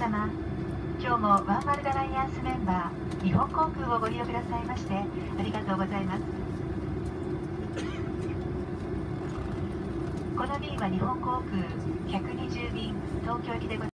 様。今日もワンワールドアライアンスメンバー日本航空をご利用くださいましてありがとうございます。この便は日本航空120便東京行きでございます。